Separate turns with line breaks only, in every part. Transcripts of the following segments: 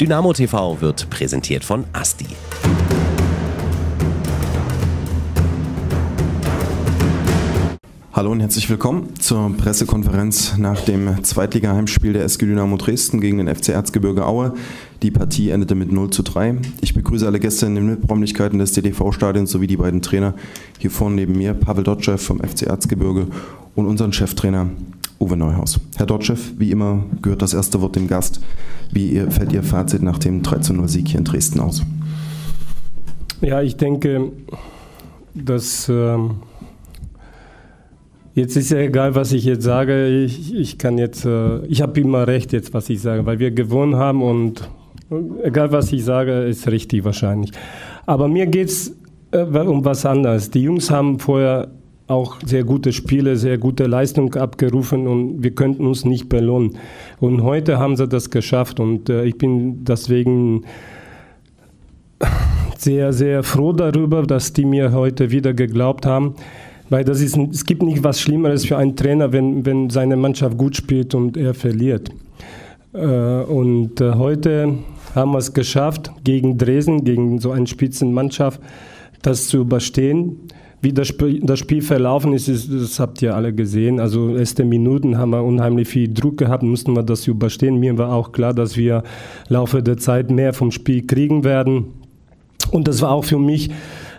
Dynamo TV wird präsentiert von Asti.
Hallo und herzlich willkommen zur Pressekonferenz nach dem Zweitliga-Heimspiel der SG Dynamo Dresden gegen den FC Erzgebirge Aue. Die Partie endete mit 0 zu 3. Ich begrüße alle Gäste in den Räumlichkeiten des DDV-Stadions sowie die beiden Trainer. Hier vorne neben mir Pavel Dotschew vom FC Erzgebirge und unseren Cheftrainer Uwe Neuhaus. Herr Dotschew, wie immer gehört das erste Wort dem Gast. Wie fällt Ihr Fazit nach dem 3 zu 0 Sieg hier in Dresden aus?
Ja, ich denke, dass... Ähm Jetzt ist ja egal, was ich jetzt sage. Ich, ich kann jetzt, äh, ich habe immer recht jetzt, was ich sage, weil wir gewonnen haben und egal, was ich sage, ist richtig wahrscheinlich. Aber mir geht es äh, um was anderes. Die Jungs haben vorher auch sehr gute Spiele, sehr gute Leistung abgerufen und wir könnten uns nicht belohnen. Und heute haben sie das geschafft und äh, ich bin deswegen sehr, sehr froh darüber, dass die mir heute wieder geglaubt haben. Weil das ist, es gibt nicht was Schlimmeres für einen Trainer, wenn, wenn seine Mannschaft gut spielt und er verliert. Äh, und äh, heute haben wir es geschafft, gegen Dresden, gegen so eine Spitzenmannschaft, das zu überstehen. Wie das Spiel, das Spiel verlaufen ist, ist, das habt ihr alle gesehen. Also erste Minuten haben wir unheimlich viel Druck gehabt, mussten wir das überstehen. Mir war auch klar, dass wir im Laufe der Zeit mehr vom Spiel kriegen werden. Und das war auch für mich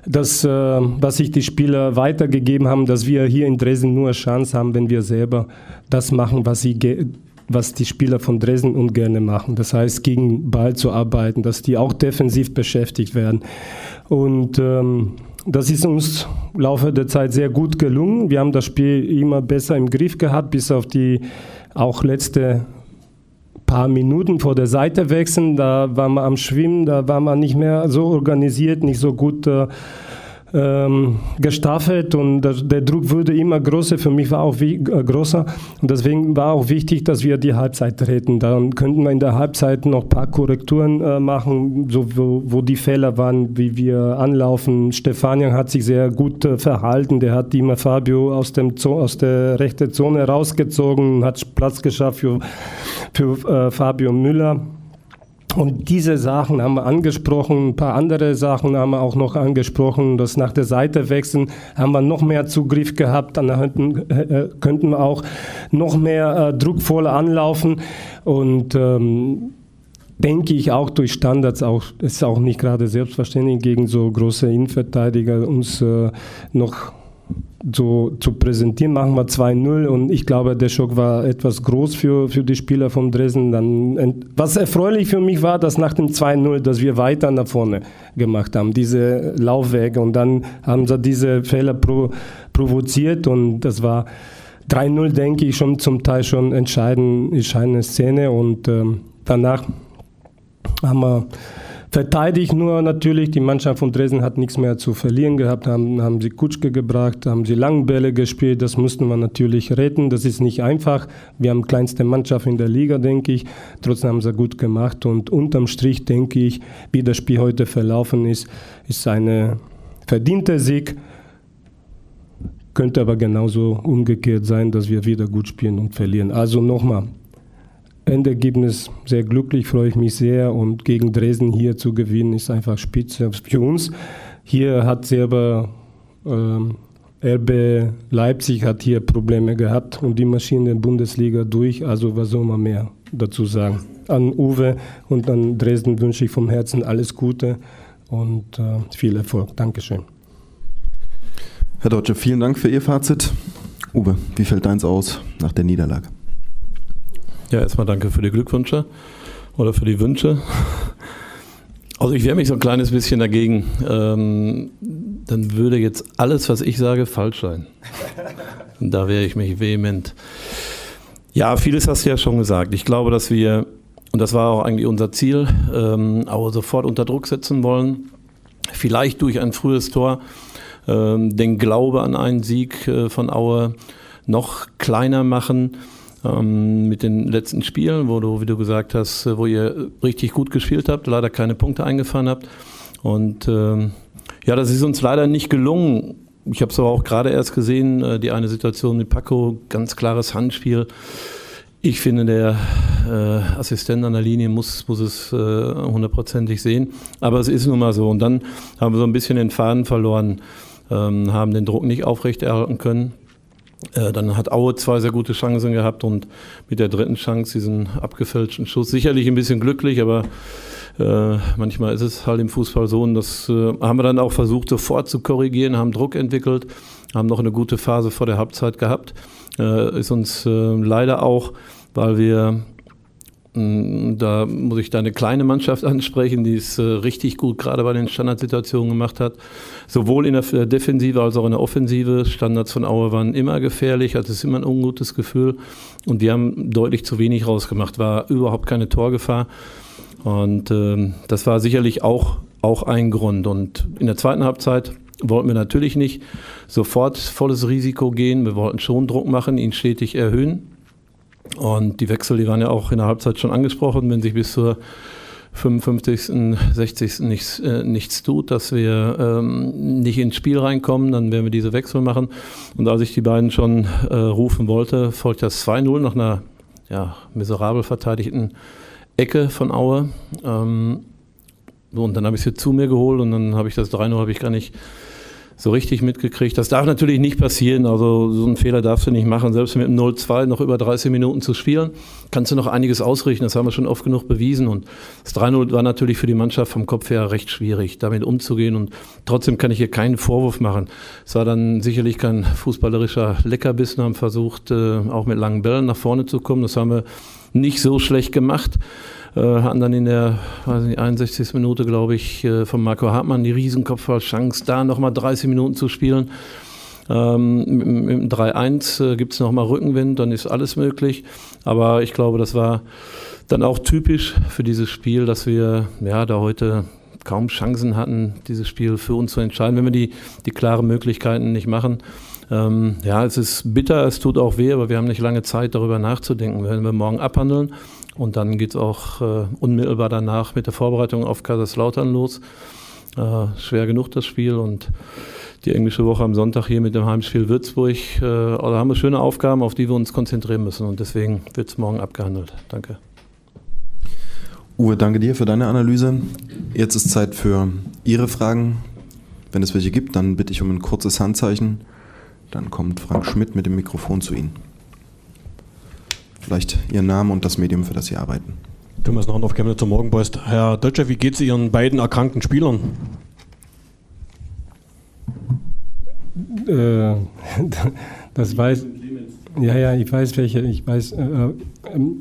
das, äh, was sich die Spieler weitergegeben haben, dass wir hier in Dresden nur Chance haben, wenn wir selber das machen, was sie was die Spieler von Dresden ungern machen. Das heißt, gegen Ball zu arbeiten, dass die auch defensiv beschäftigt werden. Und ähm, das ist uns im Laufe der Zeit sehr gut gelungen. Wir haben das Spiel immer besser im Griff gehabt, bis auf die auch letzte paar Minuten vor der Seite wechseln, da waren wir am Schwimmen, da waren wir nicht mehr so organisiert, nicht so gut äh, ähm, gestaffelt und der, der, Druck wurde immer größer. Für mich war auch wie, äh, größer und deswegen war auch wichtig, dass wir die Halbzeit retten. Dann könnten wir in der Halbzeit noch ein paar Korrekturen äh, machen, so wo, wo, die Fehler waren, wie wir anlaufen. Stefanian hat sich sehr gut äh, verhalten. Der hat immer Fabio aus, dem aus der rechten Zone rausgezogen, hat Platz geschafft für, für äh, Fabio Müller. Und diese Sachen haben wir angesprochen, ein paar andere Sachen haben wir auch noch angesprochen. Das nach der Seite wechseln haben wir noch mehr Zugriff gehabt, dann könnten, äh, könnten wir auch noch mehr äh, druckvoll anlaufen. Und ähm, denke ich auch durch Standards auch, ist auch nicht gerade selbstverständlich gegen so große Innenverteidiger uns äh, noch so zu präsentieren, machen wir 2-0 und ich glaube, der Schock war etwas groß für, für die Spieler von Dresden. Dann, was erfreulich für mich war, dass nach dem 2-0, dass wir weiter nach vorne gemacht haben, diese Laufwege. Und dann haben sie diese Fehler pro, provoziert und das war 3-0, denke ich, schon zum Teil schon entscheidend, entscheidende Szene. Und ähm, danach haben wir verteidigt nur natürlich. Die Mannschaft von Dresden hat nichts mehr zu verlieren gehabt, haben, haben sie Kutschke gebracht, haben sie Langbälle gespielt. Das mussten wir natürlich retten. Das ist nicht einfach. Wir haben kleinste Mannschaft in der Liga, denke ich. Trotzdem haben sie gut gemacht und unterm Strich denke ich, wie das Spiel heute verlaufen ist, ist eine verdiente Sieg. Könnte aber genauso umgekehrt sein, dass wir wieder gut spielen und verlieren. Also nochmal, Endergebnis sehr glücklich, freue ich mich sehr und gegen Dresden hier zu gewinnen ist einfach spitze für uns. Hier hat selber ähm, RB Leipzig hat hier Probleme gehabt und die Maschine der Bundesliga durch, also was soll man mehr dazu sagen. An Uwe und an Dresden wünsche ich vom Herzen alles Gute und äh, viel Erfolg. Dankeschön.
Herr Deutsche, vielen Dank für Ihr Fazit. Uwe, wie fällt deins aus nach der Niederlage?
Ja, erstmal danke für die Glückwünsche oder für die Wünsche. Also ich wehre mich so ein kleines bisschen dagegen. Ähm, dann würde jetzt alles, was ich sage, falsch sein. Da wehre ich mich vehement. Ja, vieles hast du ja schon gesagt. Ich glaube, dass wir, und das war auch eigentlich unser Ziel, ähm, auch sofort unter Druck setzen wollen. Vielleicht durch ein frühes Tor ähm, den Glaube an einen Sieg äh, von Aue noch kleiner machen ähm, mit den letzten Spielen, wo du, wie du gesagt hast, wo ihr richtig gut gespielt habt, leider keine Punkte eingefahren habt. Und ähm, ja, das ist uns leider nicht gelungen. Ich habe es aber auch gerade erst gesehen, äh, die eine Situation mit Paco, ganz klares Handspiel. Ich finde, der äh, Assistent an der Linie muss, muss es äh, hundertprozentig sehen. Aber es ist nun mal so. Und dann haben wir so ein bisschen den Faden verloren, ähm, haben den Druck nicht aufrechterhalten können. Äh, dann hat Aue zwei sehr gute Chancen gehabt und mit der dritten Chance diesen abgefälschten Schuss. Sicherlich ein bisschen glücklich, aber äh, manchmal ist es halt im Fußball so und das äh, haben wir dann auch versucht sofort zu korrigieren, haben Druck entwickelt, haben noch eine gute Phase vor der Halbzeit gehabt. Äh, ist uns äh, leider auch, weil wir da muss ich da eine kleine Mannschaft ansprechen, die es äh, richtig gut gerade bei den Standardsituationen gemacht hat. Sowohl in der Defensive als auch in der Offensive. Standards von Aue waren immer gefährlich, also es immer ein ungutes Gefühl. Und die haben deutlich zu wenig rausgemacht, war überhaupt keine Torgefahr. Und ähm, das war sicherlich auch, auch ein Grund. Und in der zweiten Halbzeit wollten wir natürlich nicht sofort volles Risiko gehen. Wir wollten schon Druck machen, ihn stetig erhöhen. Und die Wechsel, die waren ja auch in der Halbzeit schon angesprochen, wenn sich bis zur 55., 60. nichts, äh, nichts tut, dass wir ähm, nicht ins Spiel reinkommen, dann werden wir diese Wechsel machen. Und als ich die beiden schon äh, rufen wollte, folgt das 2-0 nach einer ja, miserabel verteidigten Ecke von Aue. Ähm, so, und dann habe ich sie zu mir geholt und dann habe ich das 3-0 habe ich gar nicht so richtig mitgekriegt. Das darf natürlich nicht passieren. Also so einen Fehler darfst du nicht machen. Selbst mit dem 0-2 noch über 30 Minuten zu spielen, kannst du noch einiges ausrichten. Das haben wir schon oft genug bewiesen. Und das 3-0 war natürlich für die Mannschaft vom Kopf her recht schwierig, damit umzugehen. Und trotzdem kann ich hier keinen Vorwurf machen. Es war dann sicherlich kein fußballerischer Leckerbissen, haben versucht, äh, auch mit langen Bällen nach vorne zu kommen. Das haben wir nicht so schlecht gemacht. Äh, hatten dann in der weiß nicht, 61. Minute, glaube ich, äh, von Marco Hartmann die Riesenkopfballchance, da nochmal 30 Minuten zu spielen. Ähm, Im 3-1 äh, gibt es nochmal Rückenwind, dann ist alles möglich. Aber ich glaube, das war dann auch typisch für dieses Spiel, dass wir ja da heute kaum Chancen hatten, dieses Spiel für uns zu entscheiden, wenn wir die, die klaren Möglichkeiten nicht machen. Ähm, ja, es ist bitter, es tut auch weh, aber wir haben nicht lange Zeit, darüber nachzudenken. Werden wir morgen abhandeln und dann geht es auch äh, unmittelbar danach mit der Vorbereitung auf Kaiserslautern los. Äh, schwer genug das Spiel und die englische Woche am Sonntag hier mit dem Heimspiel Würzburg. Äh, da haben wir schöne Aufgaben, auf die wir uns konzentrieren müssen und deswegen wird es morgen abgehandelt. Danke.
Uwe, danke dir für deine Analyse. Jetzt ist Zeit für Ihre Fragen. Wenn es welche gibt, dann bitte ich um ein kurzes Handzeichen. Dann kommt Frank Schmidt mit dem Mikrofon zu Ihnen. Vielleicht Ihren Namen und das Medium, für das Sie arbeiten.
Thomas Nahrendorf, Chemnitzer Morgenpost. Herr Deutscher, wie geht es Ihren beiden erkrankten Spielern?
Äh, das weiß, ja, ja, ich weiß welche. Ich weiß, äh, äh,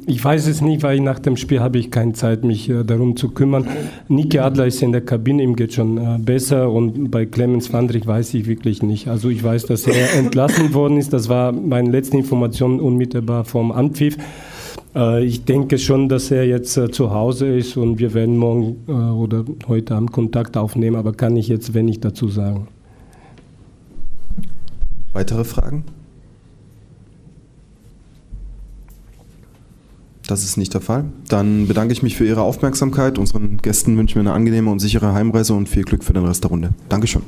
ich weiß es nicht, weil nach dem Spiel habe ich keine Zeit, mich äh, darum zu kümmern. Niki Adler ist in der Kabine, ihm geht schon äh, besser und bei Clemens Wandrich weiß ich wirklich nicht. Also ich weiß, dass er entlassen worden ist. Das war meine letzte Information unmittelbar vom Anpfiff. Äh, ich denke schon, dass er jetzt äh, zu Hause ist und wir werden morgen oder heute Abend Kontakt aufnehmen, aber kann ich jetzt wenig dazu sagen.
Weitere Fragen? Das ist nicht der Fall. Dann bedanke ich mich für Ihre Aufmerksamkeit. Unseren Gästen wünschen wir eine angenehme und sichere Heimreise und viel Glück für den Rest der Runde. Dankeschön.